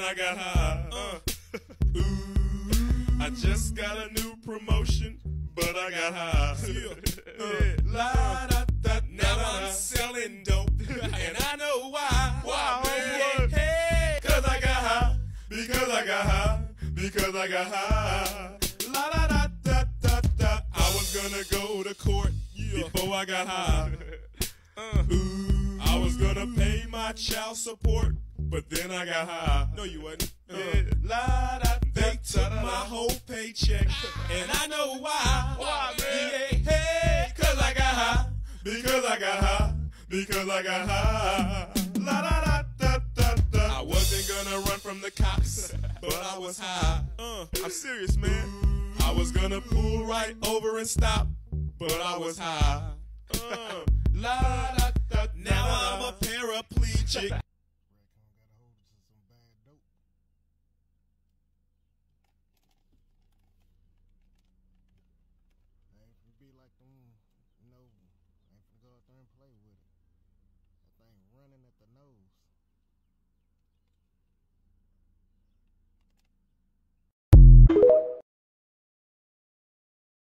I got high. Uh. Ooh, I just got a new promotion, but I got high. Uh, la, da, da, now I'm selling dope, and I know why. Why, man? Hey, cause I got high, because I got high, because I got high. La da da da da da. I was gonna go to court before I got high. Ooh, I was gonna pay my child support, but then I got high. No, you wasn't. Uh, la, da, they took my whole paycheck, and I know why. Why, man? Yeah, hey, cause I got high, because I got high, because I got high. La da da da da da. I wasn't gonna run from the cops, but I was high. Uh, I'm serious, man. I was gonna pull right over and stop, but I was high. Uh, la da da. Now I'm a paraplegic. Play with it.